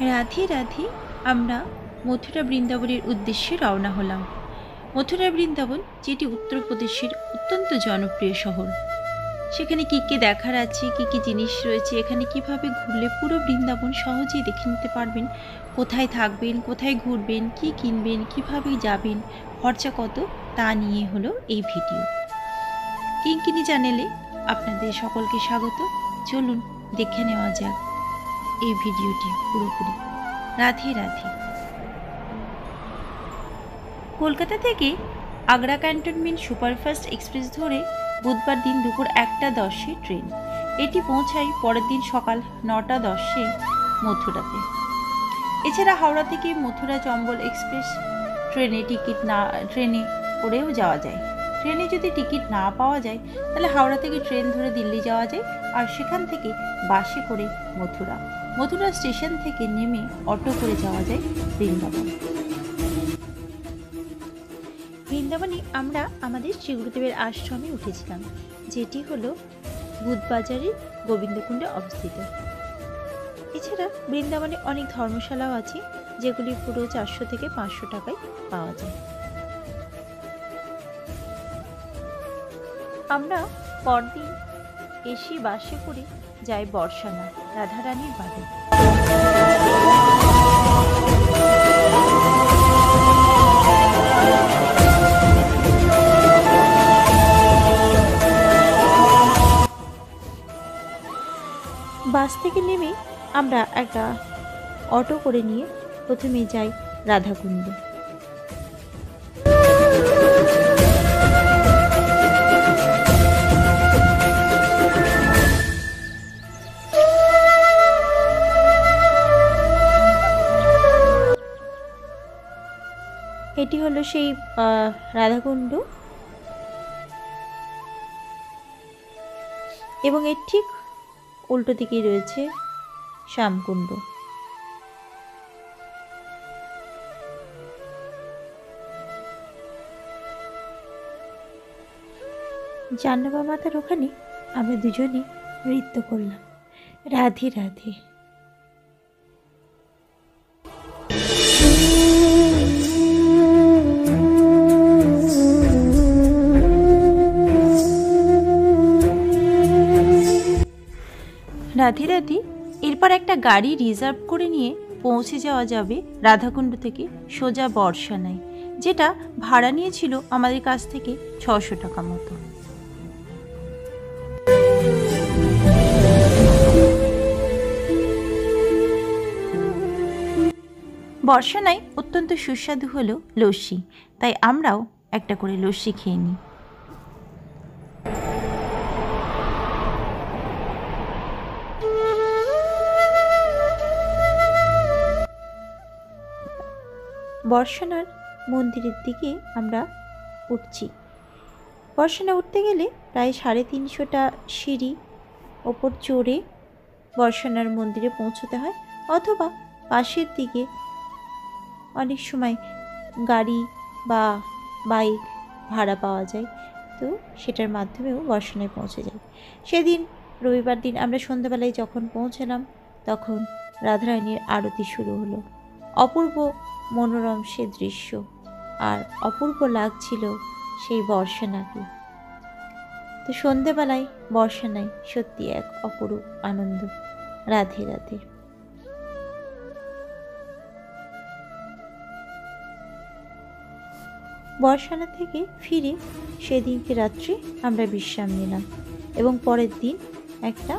রাধে রাধে, আমরা মথুরা বৃন্দাবনের উদ্দেশ্যে রওনা হলাম। মথুরা বৃন্দাবন, যেটি উত্তরপ্রদেশের অত্যন্ত জনপ্রিয় শহর। সেখানে কী কী দেখার আছে, কী কী জিনিস রয়েছে, এখানে কীভাবে ঘুরলে পুরো বৃন্দাবন সহজেই দেখে নিতে পারবেন, কোথায় থাকবেন, কোথায় ঘুরবেন, কি কিনবেন, কীভাবে যাবেন, খরচা কত, তা নিয়ে হলো এই ভিডিও। কিঙ্কিনি চ্যানেলে আপনাদের সকলকে স্বাগত। চলুন, দেখে নেওয়া যাক। এই ভিডিওটি পুরোপুরি। রাধে রাধে। কলকাতা থেকে আগ্রা ক্যান্টনমেন্ট সুপারফাস্ট এক্সপ্রেস ধরে বুধবার দিন দুপুর একটা দশে ট্রেন। এটি পৌঁছায় পরের দিন সকাল নটা দশে মথুরাতে। এছাড়া হাওড়া থেকে মথুরা চম্বল এক্সপ্রেস ট্রেনে টিকিট না, ট্রেনে করেও যাওয়া যায়। ট্রেনে যদি টিকিট না পাওয়া যায়, তাহলে হাওড়া থেকে ট্রেন ধরে দিল্লি যাওয়া যায়। আর সেখান থেকে বাসে করে মথুরা। মথুরা স্টেশন থেকে নেমে অটো করে যাওয়া যায় বৃন্দাবন। বৃন্দাবনে আমরা আমাদের শ্রী গুরুদেবের আশ্রমে উঠেছিলাম, যেটি হলো বুধবাজারের গোবিন্দকুণ্ডে অবস্থিত। এছাড়া বৃন্দাবনে অনেক ধর্মশালাও আছে, যেগুলি পুরো চারশো থেকে পাঁচশো টাকায় পাওয়া যায়। আমরা পরদিন এসি বাসে করে যাই বর্ষানা, রাধারানীর বাড়ি। বাস থেকে নেমে আমরা একটা অটো করে নিয়ে প্রথমে যাই রাধাকুণ্ড। এটি হলো সেই রাধাকুণ্ড। এবং এর ঠিক উল্টো দিকেই রয়েছে শ্যামকুণ্ড। জান্নবা মাতার ওখানে আমরা দুজনে নৃত্য করলাম। রাধে রাধে। রাধে এরপর একটা গাড়ি রিজার্ভ করে নিয়ে পৌঁছে যাওয়া যাবে রাধাকুণ্ড থেকে সোজা বর্ষানায়, যেটা ভাড়া নিয়েছিল আমাদের কাছ থেকে ছশো টাকা মতো। বর্ষানায় অত্যন্ত সুস্বাদু হলো লস্যি, তাই আমরাও একটা করে লস্যি খেয়ে নিই। বর্ষানার মন্দিরের দিকে আমরা উঠছি। বর্ষানা উঠতে গেলে প্রায় সাড়ে তিনশোটা সিঁড়ি ওপর চড়ে বর্ষানার মন্দিরে পৌঁছতে হয় অথবা পাশের দিকে অনেক সময় গাড়ি বা বাইক ভাড়া পাওয়া যায়, তো সেটার মাধ্যমেও বর্ষণায় পৌঁছে যায়। সেদিন রবিবার দিন আমরা সন্ধ্যাবেলায় যখন পৌঁছলাম, তখন রাধারানীর আরতি শুরু হলো। অপূর্ব মনোরম সে দৃশ্য, আর অপূর্ব লাগছিল সেই বর্ষানাকে তো সন্ধেবেলায় বর্ষানায় সত্যি এক অপরূপ আনন্দ, রাধে রাধে। বর্ষানা থেকে ফিরে সেদিনকে রাত্রে আমরা বিশ্রাম নিলাম এবং পরের দিন একটা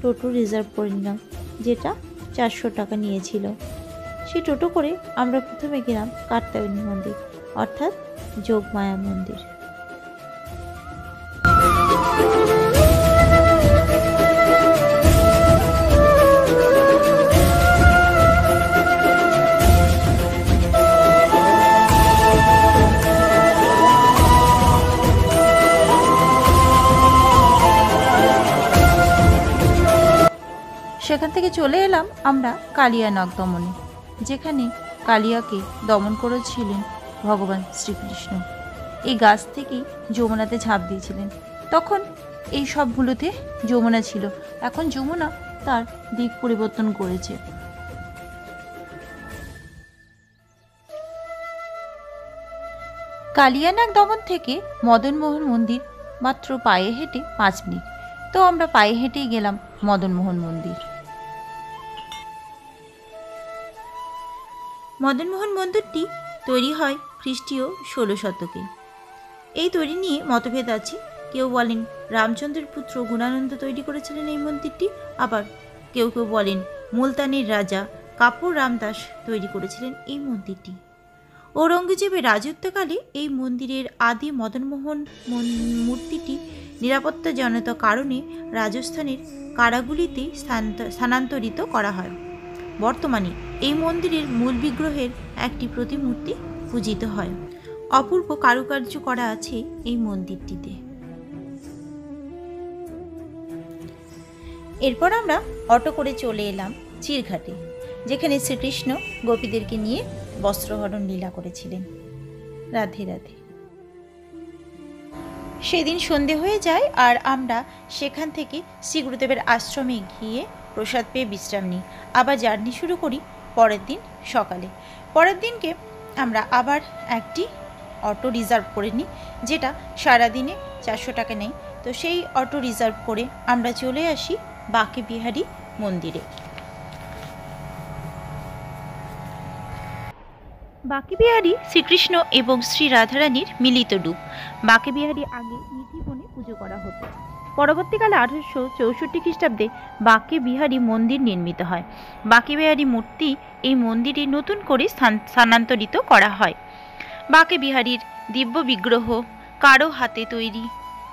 টোটো রিজার্ভ করে নিলাম, যেটা চারশো টাকা নিয়েছিল। সেই টোটো করে আমরা প্রথমে গেলাম কাত্যায়নী মন্দির, অর্থাৎ যোগমায়া মন্দির। সেখান থেকে চলে এলাম আমরা কালিয়ানক দমনে যেখানে কালিয়াকে দমন করেছিলেন ভগবান শ্রীকৃষ্ণ। এই গাছ থেকেই যমুনাতে ঝাঁপ দিয়েছিলেন। তখন এই সবগুলোতে যমুনা ছিল। এখন যমুনা তার দিক পরিবর্তন করেছে। কালিয়ানাগ দমন থেকে মদনমোহন মন্দির মাত্র পায়ে হেঁটে পাঁচ মিনিট। তো আমরা পায়ে হেঁটেই গেলাম মদনমোহন মন্দির। মদনমোহন মন্দিরটি তৈরি হয় খ্রিস্টীয় ষোলো শতকে। এই তৈরি নিয়ে মতভেদ আছে। কেউ বলেন রামচন্দ্রের পুত্র গুণানন্দ তৈরি করেছিলেন এই মন্দিরটি, আবার কেউ কেউ বলেন মুলতানের রাজা কাপুর রামদাস তৈরি করেছিলেন এই মন্দিরটি। ঔরঙ্গজেবের রাজত্বকালে এই মন্দিরের আদি মদনমোহন মূর্তিটি নিরাপত্তাজনিত কারণে রাজস্থানের কারাগুলিতে স্থানান্তরিত করা হয়। বর্তমানে এই মন্দিরের মূল বিগ্রহের একটি প্রতিমূর্তি পূজিত হয়। অপূর্ব কারুকার্য করা আছে এই মন্দিরটিতে। এরপর আমরা অটো করে চলে এলাম চিরঘাটে, যেখানে শ্রীকৃষ্ণ গোপীদেরকে নিয়ে বস্ত্রহরণ লীলা করেছিলেন। রাধে রাধে। সেদিন সন্ধে হয়ে যায় আর আমরা সেখান থেকে শ্রী গুরুদেবের আশ্রমে গিয়ে প্রসাদ পেয়ে বিশ্রাম নিই। আবার জার্নি শুরু করি পরের দিন সকালে। পরের দিনকে আমরা আবার একটি অটো রিজার্ভ করে নিই, যেটা সারাদিনে চারশো টাকা নেই তো সেই অটো রিজার্ভ করে আমরা চলে আসি বাকে বিহারি মন্দিরে। বাকে বিহারী শ্রীকৃষ্ণ এবং শ্রী রাধারানীর মিলিত রূপ। বাকে বিহারী আগে নিধিবনে পুজো করা হতো। পরবর্তীকালে আঠারোশো চৌষট্টি খ্রিস্টাব্দে বাকে বিহারী মন্দির নির্মিত হয়। বাকে বিহারী মূর্তি এই মন্দিরে নতুন করে স্থানান্তরিত করা হয়। বাকে বিহারীর দিব্য বিগ্রহ কারও হাতে তৈরি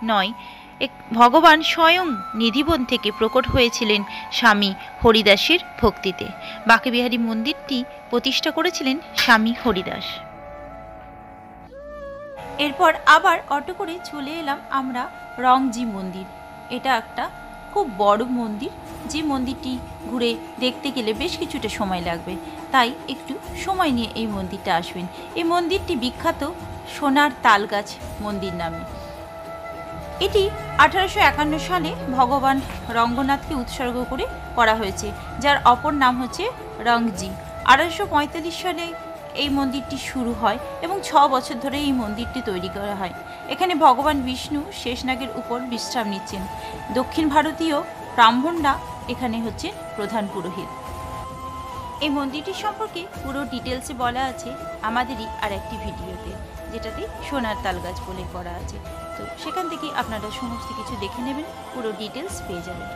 নয়। এক, ভগবান স্বয়ং নিধিবন থেকে প্রকট হয়েছিলেন স্বামী হরিদাসের ভক্তিতে। বাকেবিহারী মন্দিরটি প্রতিষ্ঠা করেছিলেন স্বামী হরিদাস। এরপর আবার অটো করে চলে এলাম আমরা রংজি মন্দির। এটা একটা খুব বড় মন্দির। যে মন্দিরটি ঘুরে দেখতে গেলে বেশ কিছুটা সময় লাগবে। তাই একটু সময় নিয়ে এই মন্দিরটা আসবেন। এই মন্দিরটি বিখ্যাত সোনার তালগাছ মন্দির নামে। এটি আঠারোশো একান্ন সালে ভগবান রঙ্গনাথকে উৎসর্গ করে করা হয়েছে, যার অপর নাম হচ্ছে রংজি। আঠারোশো পঁয়তাল্লিশ সালে এই মন্দিরটি শুরু হয় এবং ছ বছর ধরে এই মন্দিরটি তৈরি করা হয়। এখানে ভগবান বিষ্ণু শেষনাগের উপর বিশ্রাম নিচ্ছেন। দক্ষিণ ভারতীয় ব্রাহ্মণরা এখানে হচ্ছে প্রধান পুরোহিত। এই মন্দিরটি সম্পর্কে পুরো ডিটেলসে বলা আছে আমাদেরই আর একটি ভিডিওতে, যেটাতে সোনার তাল গাছ বলে করা আছে। তো সেখান থেকে আপনারা সমস্ত কিছু দেখে নেবেন, পুরো ডিটেলস পেয়ে যাবেন।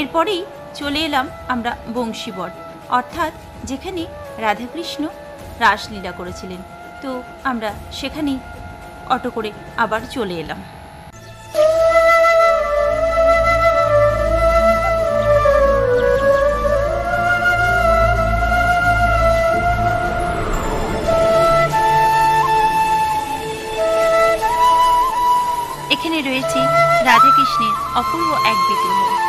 এরপরেই চলে এলাম আমরা বংশীবট, অর্থাৎ যেখানে রাধাকৃষ্ণ রাসলীলা করেছিলেন। তো আমরা সেখানেই অটো করে আবার চলে এলাম। এখানে রয়েছে রাধাকৃষ্ণের অপূর্ব এক বিগ্রহ।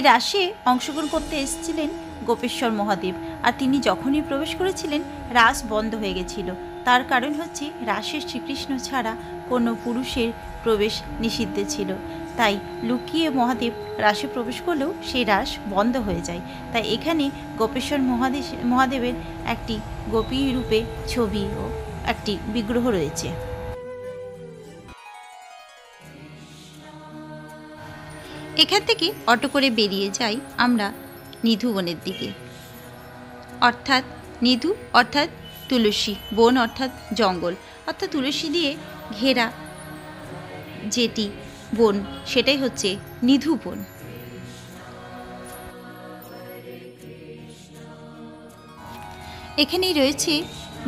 এই রাসে অংশগ্রহণ করতে এসেছিলেন গোপেশ্বর মহাদেব। আর তিনি যখনই প্রবেশ করেছিলেন রাস বন্ধ হয়ে গেছিল। তার কারণ হচ্ছে রাসের শ্রীকৃষ্ণ ছাড়া কোনো পুরুষের প্রবেশ নিষিদ্ধ ছিল। তাই লুকিয়ে মহাদেব রাসে প্রবেশ করলেও সেই রাস বন্ধ হয়ে যায়। তাই এখানে গোপেশ্বর মহাদেশ, মহাদেবের একটি গোপী রূপে ছবি ও একটি বিগ্রহ রয়েছে। এখান থেকে অটো করে বেরিয়ে যাই আমরা নিধু বনের দিকে। অর্থাৎ নিধু, অর্থাৎ তুলসী, বন অর্থাৎ জঙ্গল। অর্থাৎ তুলসী দিয়ে ঘেরা যেটি বন, সেটাই হচ্ছে নিধু বন। এখানেই রয়েছে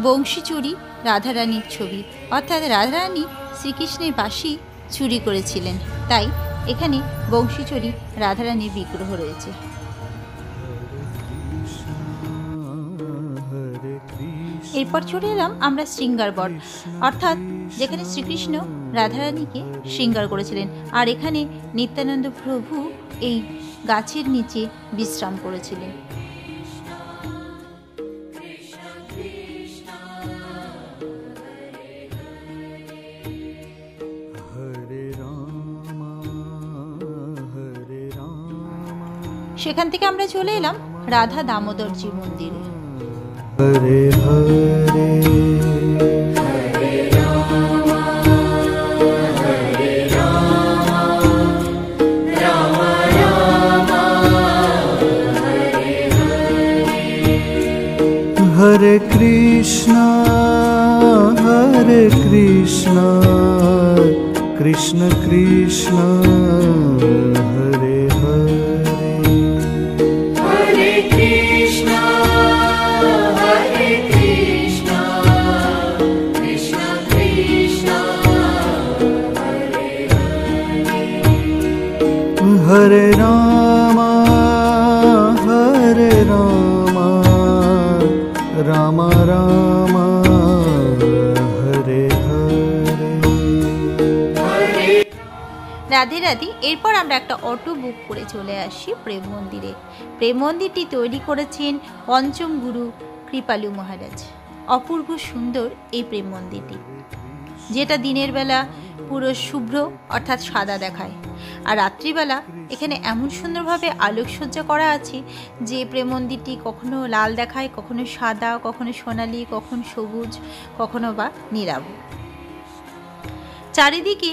বংশীচুরি রাধারানীর ছবি। অর্থাৎ রাধারানী শ্রীকৃষ্ণের বাসি চুরি করেছিলেন। তাই এখানে বংশীচরি রাধারানীর বিগ্রহ রয়েছে। এরপর চলে এলাম আমরা শৃঙ্গার বট। অর্থাৎ যেখানে শ্রীকৃষ্ণ রাধারানীকে শৃঙ্গার করেছিলেন। আর এখানে নিত্যানন্দ প্রভু এই গাছের নিচে বিশ্রাম করেছিলেন। সেখান থেকে আমরা চলে এলাম রাধা দামোদরজি মন্দিরে Hare Hare Hare Krishna, Hare Krishna, Krishna Krishna, Hare হরে রাম হরে রাম রাম রাম, হরে হরে। রাধে রাধে, এরপর আমরা একটা অটো বুক করে চলে আসি প্রেম মন্দিরে। প্রেম মন্দিরটি তৈরি করেছেন পঞ্চম গুরু কৃপালু মহারাজ। অপূর্ব সুন্দর এই প্রেম মন্দিরটি। যেটা দিনের বেলা পুরো শুভ্র অর্থাৎ সাদা দেখায়। আর রাত্রিবেলা এখানে এমন সুন্দরভাবে আলোকসজ্জা করা আছে যে প্রেম মন্দিরটি কখনো লাল দেখায়, কখনো সাদা, কখনো সোনালি, কখনো সবুজ, কখনো বা নীলাভ। চারিদিকে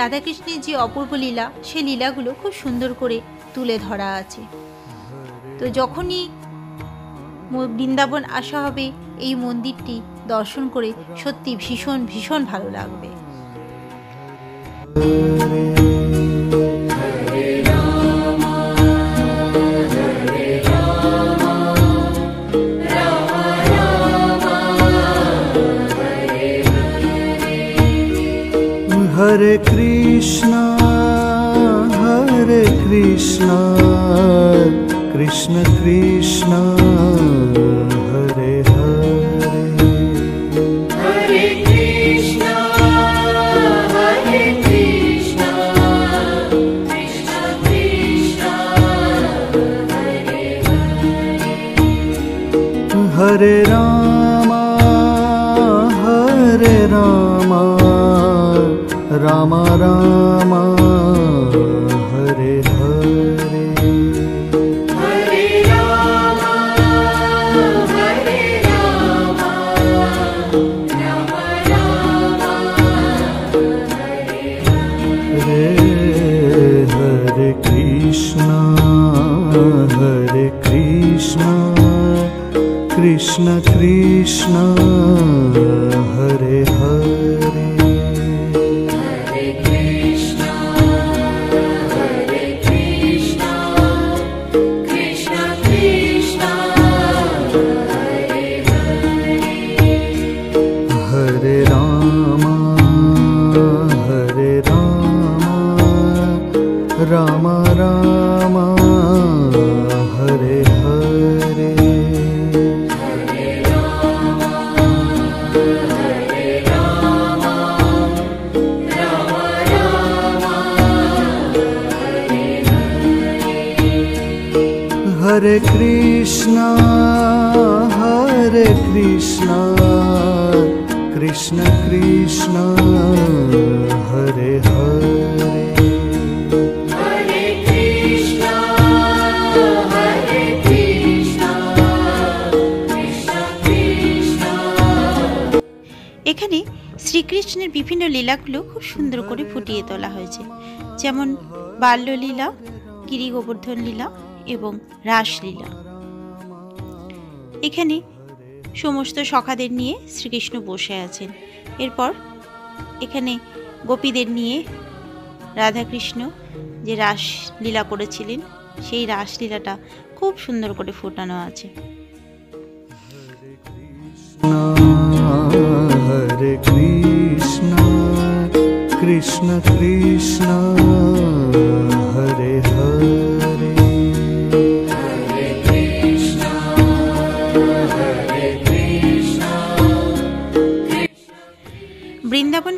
রাধাকৃষ্ণের যে অপূর্ব লীলা সেই লীলাগুলো খুব সুন্দর করে তুলে ধরা আছে। তো যখনই বৃন্দাবন আসা হবে, এই মন্দিরটি দর্শন করে সত্যি ভীষণ ভীষণ ভালো লাগবে। হরে কৃষ্ণ হরে Krishna Krishna Krishna. Krishna Krishna Hare Krishna, Hare Krishna Krishna Krishna হরে Hare. এখানে শ্রীকৃষ্ণের বিভিন্ন লীলাগুলো খুব সুন্দর করে ফুটিয়ে তোলা হয়েছে যেমন বাল্যলীলা গিরি গোবর্ধন লীলা এবং রাসলীলা। এখানে সমস্ত সখাদের নিয়ে শ্রীকৃষ্ণ বসে আছেন। এরপর এখানে গোপীদের নিয়ে রাধাকৃষ্ণ যে রাসলীলা করেছিলেন, সেই রাসলীলাটা খুব সুন্দর করে ফোটানো আছে। হরে কৃষ্ণ কৃষ্ণ কৃষ্ণ, হরে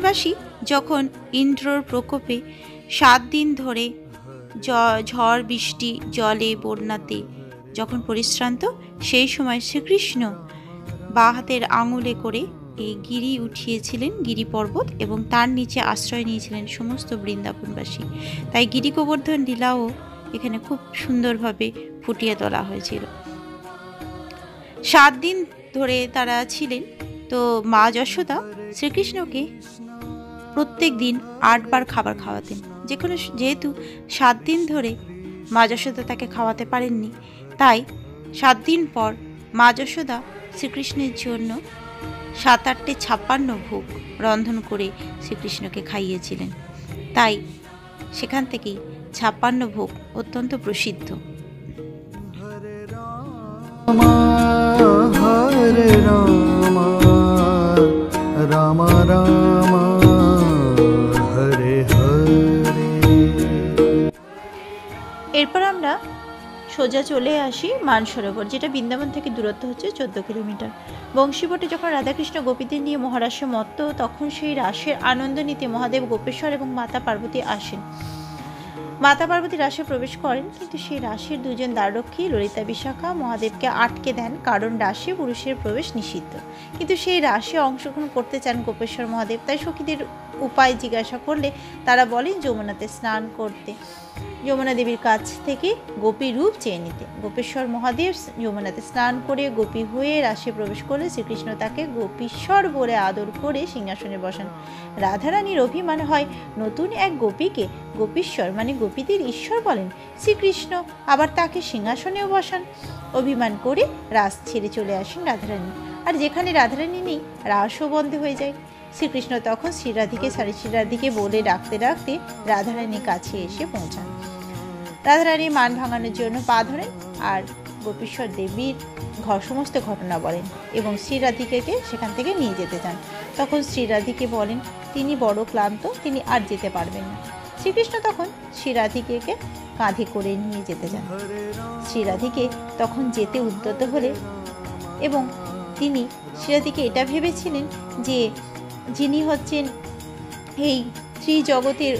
বৃন্দাবনবাসী যখন ইন্দ্রর প্রকোপে সাত দিন ধরে ঝড় বৃষ্টি জলে বন্যাতে যখন পরিশ্রান্ত, সেই সময় শ্রীকৃষ্ণ বাঁ হাতের আঙুলে করে এই গিরি উঠিয়েছিলেন গিরি পর্বত এবং তার নিচে আশ্রয় নিয়েছিলেন সমস্ত বৃন্দাবনবাসী। তাই গিরি গোবর্ধন লীলাও এখানে খুব সুন্দরভাবে ফুটিয়ে তোলা হয়েছিল। সাত দিন ধরে তারা ছিলেন, তো মা যশোদা শ্রীকৃষ্ণকে প্রত্যেক দিন আটবার খাবার খাওয়াতেন। যে কোনো যেহেতু সাত দিন ধরে মা যশোদা তাকে খাওয়াতে পারেননি তাই সাত দিন পর মা যশোদা শ্রীকৃষ্ণের জন্য সাত আটটে ছাপ্পান্ন ভোগ রন্ধন করে শ্রীকৃষ্ণকে খাইয়েছিলেন। তাই সেখান থেকেই ছাপ্পান্ন ভোগ অত্যন্ত প্রসিদ্ধ। Hare Rama, Rama আমরা সোজা চলে আসি মানসরোবর, যেটা বৃন্দাবন থেকে দূরত্ব হচ্ছে চোদ্দ কিলোমিটার। বংশীবটে যখন রাধাকৃষ্ণ গোপীদের নিয়ে মহারাষ্ট্রে মত্ত, তখন সেই রাসের আনন্দ নিতে মহাদেব গোপেশ্বর এবং মাতা পার্বতী আসেন। মাতা পার্বতী রাসে প্রবেশ করেন, কিন্তু সেই রাসের দুজন দ্বাররক্ষী ললিতা বিশাখা মহাদেবকে আটকে দেন, কারণ রাসে পুরুষের প্রবেশ নিষিদ্ধ। কিন্তু সেই রাসে অংশগ্রহণ করতে চান গোপেশ্বর মহাদেব, তাই সখীদের উপায় জিজ্ঞাসা করলে তারা বলেন যমুনাতে স্নান করতে। যমুনা দেবীর কাছ থেকে গোপী রূপ চেয়ে নিতে। গোপেশ্বর মহাদেব যমুনাতে স্নান করে গোপী হয়ে রাশে প্রবেশ করলে শ্রীকৃষ্ণ তাকে গোপীশ্বর বলে আদর করে সিংহাসনে বসান। রাধারানীর অভিমান হয়, নতুন এক গোপীকে গোপীশ্বর মানে গোপীদের ঈশ্বর বলেন শ্রীকৃষ্ণ। আবার তাকে সিংহাসনেও বসান। অভিমান করে রাস ছেড়ে চলে আসেন রাধারানী। আর যেখানে রাধারানী নেই, রাসও বন্ধ হয়ে যায়। শ্রীকৃষ্ণ তখন শ্রীরাধিকে সারি শ্রীরাধিকে বলে ডাকতে ডাকতে রাধারানীর কাছে এসে পৌঁছান। রাধারানী মান ভাঙানোর জন্য পা ধরেন আর গোপীশ্বর দেবীর ঘর সমস্ত ঘটনা বলেন এবং শ্রীরাধিকাকে সেখান থেকে নিয়ে যেতে চান। তখন শ্রীরাধিকে বলেন, তিনি বড় ক্লান্ত, তিনি আর যেতে পারবেন না। শ্রীকৃষ্ণ তখন শ্রীরাধিকে কাঁধে করে নিয়ে যেতে চান শ্রীরাধিকে তখন যেতে উদ্যত হলে এবং তিনি, শ্রীরাধিকে এটা ভেবেছিলেন যে যিনি হচ্ছেন এই ত্রিজগতের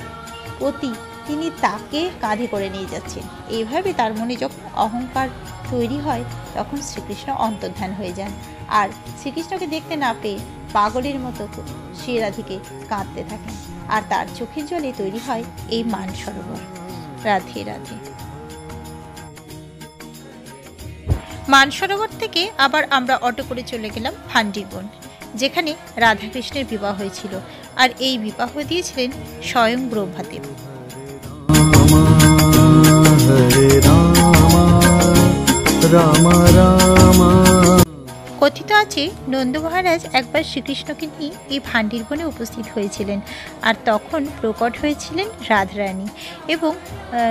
অতি, তিনি তাকে কাঁধে করে নিয়ে যাচ্ছেন। এইভাবে তার মনে যখন অহংকার তৈরি হয়, তখন শ্রীকৃষ্ণ অন্তর্ধান হয়ে যান। আর শ্রীকৃষ্ণকে দেখতে না পেয়ে পাগলের মতো শ্রীরাধিকে কাঁদতে থাকেন। আর তার চোখের জলে তৈরি হয় এই মান সরোবর। রাধে রাধে। মানসরোবর থেকে আবার আমরা অটো করে চলে গেলাম ফান্ডিবন যেখানে রাধাকৃষ্ণের বিবাহ হয়েছিল। আর এই বিবাহ দিয়েছিলেন স্বয়ং ব্রহ্মাদেব. কথিত আছে, নন্দ মহারাজ একবার শ্রীকৃষ্ণকে নিয়ে এই ভান্ডির বনে উপস্থিত হয়েছিলেন। আর তখন প্রকট হয়েছিলেন রাধারানী এবং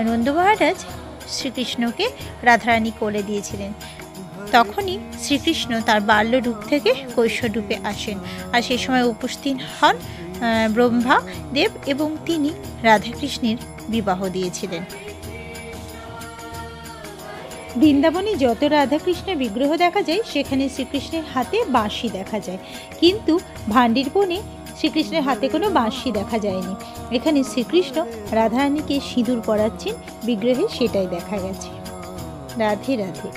নন্দ মহারাজ শ্রীকৃষ্ণকে রাধারানী কোলে দিয়েছিলেন। তখনই শ্রীকৃষ্ণ তার বাল্য রূপ থেকে কৈশোর রূপে আসেন। আর সেই সময় উপস্থিত হন ব্রহ্মা দেব এবং তিনি রাধাকৃষ্ণের বিবাহ দিয়েছিলেন। বৃন্দাবনে যত রাধাকৃষ্ণের বিগ্রহ দেখা যায়, সেখানে শ্রীকৃষ্ণের হাতে বাঁশি দেখা যায়। কিন্তু ভান্ডির বনে শ্রীকৃষ্ণের হাতে কোনো বাঁশি দেখা যায়নি। এখানে শ্রীকৃষ্ণ রাধারানীকে সিঁদুর পরাচ্ছেন, বিগ্রহে সেটাই দেখা গেছে। রাধে রাধে।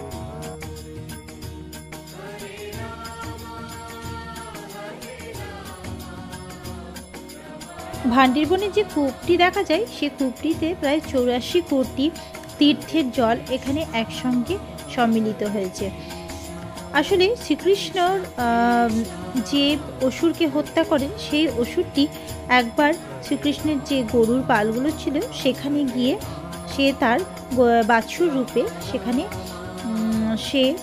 ভান্ডিরবনের যে কূপটি দেখা যায়, সে কূপটিতে প্রায় চৌরাশি কোটি তীর্থের জল এখানে একসঙ্গে সম্মিলিত হয়েছে। আসলে শ্রীকৃষ্ণর যে অসুরকে হত্যা করেন, সেই অসুরটি একবার শ্রীকৃষ্ণের যে গরুর পালগুলো ছিল, সেখানে গিয়ে সে তার বাছুর রূপে সেখানে সে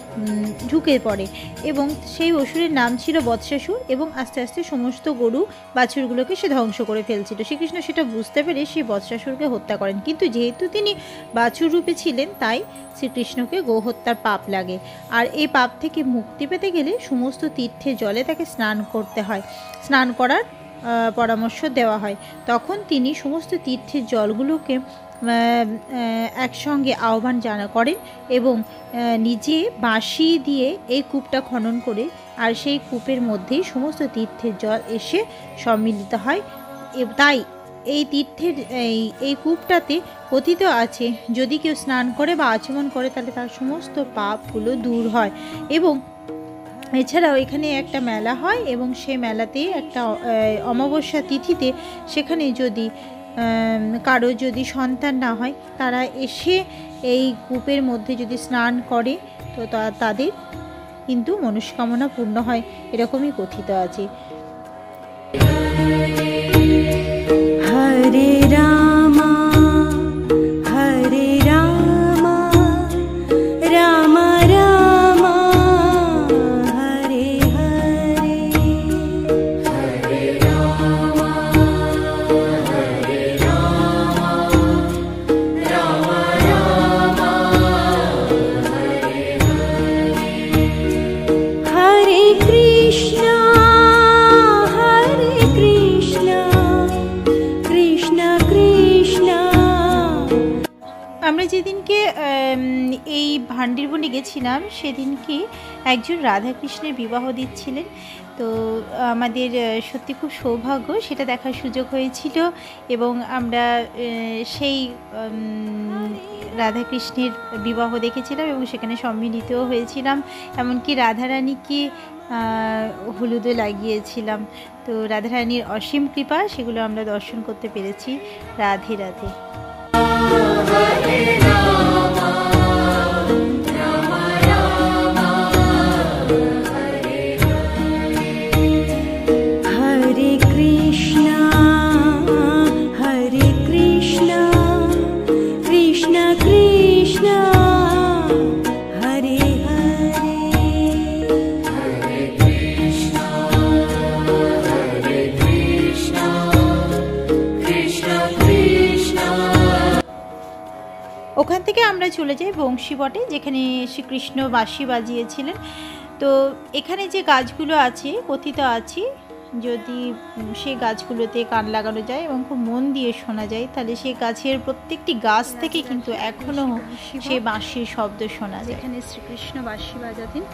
ঢুকে পড়ে এবং সেই অসুরের নাম ছিল বৎসাসুর এবং আস্তে আস্তে সমস্ত গরু বাছুরগুলোকে সে ধ্বংস করে ফেলছিল। শ্রীকৃষ্ণ সেটা বুঝতে পেরে সেই বৎসাসুরকে হত্যা করেন। কিন্তু যেহেতু তিনি বাছুর রূপে ছিলেন, তাই শ্রীকৃষ্ণকে গোহত্যার পাপ লাগে। আর এই পাপ থেকে মুক্তি পেতে গেলে সমস্ত তীর্থের জলে তাকে স্নান করতে হয়। স্নান করার পরামর্শ দেওয়া হয়। তখন তিনি সমস্ত তীর্থের জলগুলোকে একসঙ্গে আহ্বান জানা করেন এবং নিজে বাঁশি দিয়ে এই কূপটা খনন করে আর সেই কূপের মধ্যেই সমস্ত তীর্থের জল এসে সম্মিলিত হয়। তাই এই তীর্থের, এই এই কূপটাতে কথিত আছে, যদি কেউ স্নান করে বা আচমন করে তাহলে তার সমস্ত পাপগুলো দূর হয় এবং এছাড়াও এখানে একটা মেলা হয় এবং সেই মেলাতে একটা অমাবস্যা তিথিতে সেখানে যদি কারও যদি সন্তান না হয়, তারা এসে এই কূপের মধ্যে যদি স্নান করে তো, তাদের কিন্তু মনস্কামনা পূর্ণ হয়। এরকমই কথিত আছে। হরে রাম। সেদিনকে একজন রাধাকৃষ্ণের বিবাহ দিচ্ছিলেন। তো আমাদের সত্যি খুব সৌভাগ্য সেটা দেখার সুযোগ হয়েছিল এবং আমরা সেই রাধাকৃষ্ণের বিবাহ দেখেছিলাম এবং সেখানে সম্মিলিতও হয়েছিলাম। এমনকি রাধারানীকে আহ, হলুদও লাগিয়েছিলাম। তো রাধারানীর অসীম কৃপা সেগুলো আমরা দর্শন করতে পেরেছি। রাধে রাধে। ওখান থেকে আমরা চলে যাই বংশীবটে যেখানে শ্রীকৃষ্ণ বাঁশি বাজিয়েছিলেন। তো এখানে যে গাছগুলো আছে কথিত আছে যদি সে সেই গাছগুলোতে কান লাগানো যায় এবং খুব মন দিয়ে শোনা যায় তাহলে সেই গাছের প্রত্যেকটি গাছ থেকে কিন্তু এখনও সে বাঁশির শব্দ শোনা যায়। এখানে শ্রীকৃষ্ণ বাঁশি বাজাতেন।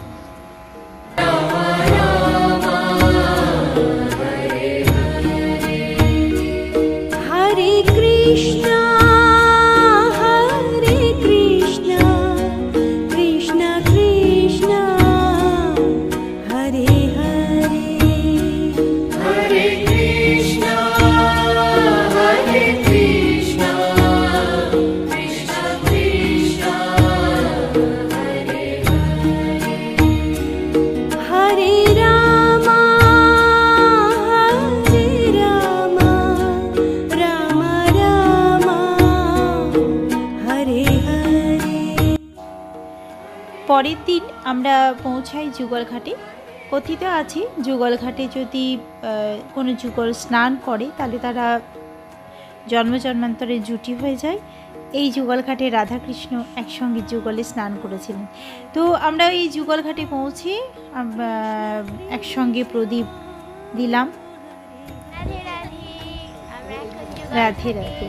আমরা পৌঁছাই যুগলঘাটে। কথিত আছে যুগলঘাটে যদি কোনো যুগল স্নান করে তাহলে তারা জন্ম জন্মান্তরে জুটি হয়ে যায়। এই যুগলঘাটে রাধাকৃষ্ণ একসঙ্গে যুগলে স্নান করেছিলেন। তো আমরা এই যুগলঘাটে পৌঁছে একসঙ্গে প্রদীপ দিলাম। রাধে রাধে।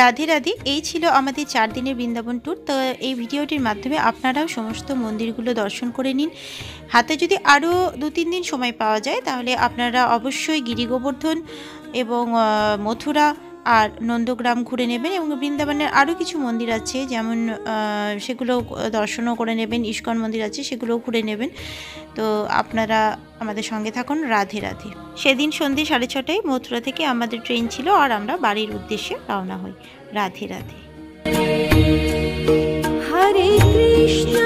রাধে রাধে, এই ছিল আমাদের চার দিনের বৃন্দাবন ট্যুর তো এই ভিডিওটির মাধ্যমে আপনারাও সমস্ত মন্দিরগুলো দর্শন করে নিন। হাতে যদি আরও দু তিন দিন সময় পাওয়া যায়, তাহলে আপনারা অবশ্যই গিরি গোবর্ধন এবং মথুরা আর নন্দগ্রাম ঘুরে নেবেন এবং বৃন্দাবনের আরও কিছু মন্দির আছে, যেমন সেগুলো দর্শনও করে নেবেন, ইস্কন মন্দির আছে, সেগুলোও ঘুরে নেবেন। তো আপনারা আমাদের সঙ্গে থাকুন, রাধে রাধে। সেদিন সন্ধ্যে সাড়ে ছটায় মথুরা থেকে আমাদের ট্রেন ছিল আর আমরা বাড়ির উদ্দেশ্যে রওনা হই। রাধে রাধে। হরে কৃষ্ণ।